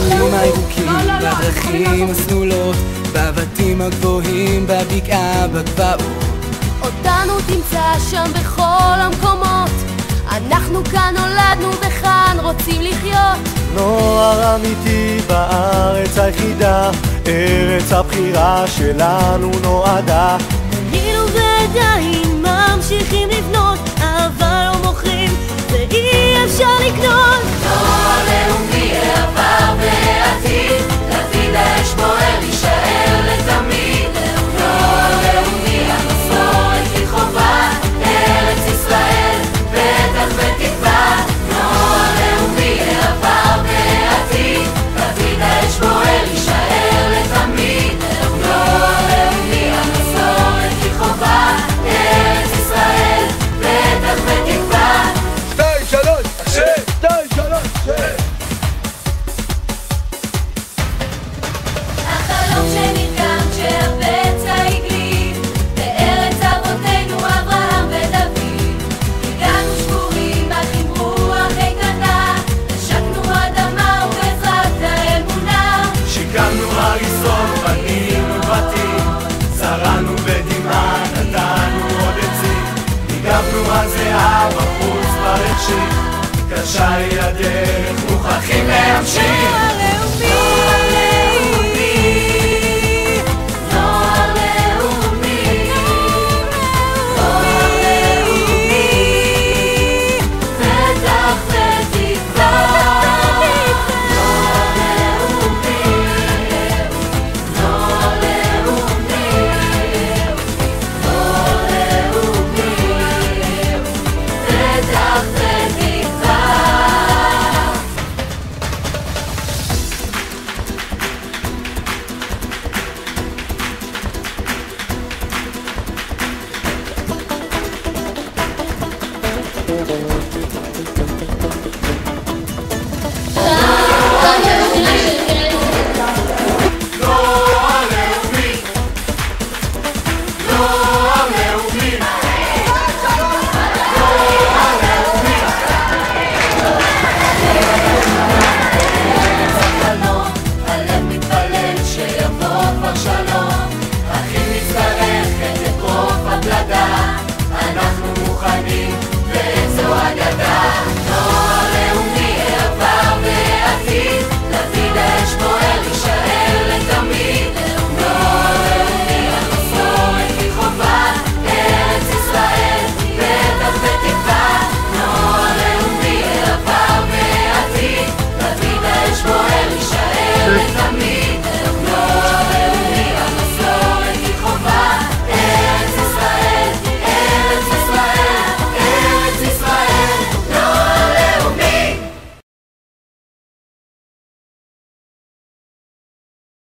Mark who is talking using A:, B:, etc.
A: השבילים הירוקים, בדרכים הסלולות, בבתים הגבוהים, בבקעה, בגבעות.
B: אותנו תמצא שם בכל המקומות אנחנו כאן נולדנו וכאן רוצים לחיות
C: נוער אמיתי בארץ היחידה, ארץ הבחירה שלנו נועדה.
B: בנינו ועדיין ממשיכים לבנות אבל לא מוכרים ואי אפשר
C: מה זה הבחוץ ברכשי, קשה היא הדרך, מוכרחים להמשיך.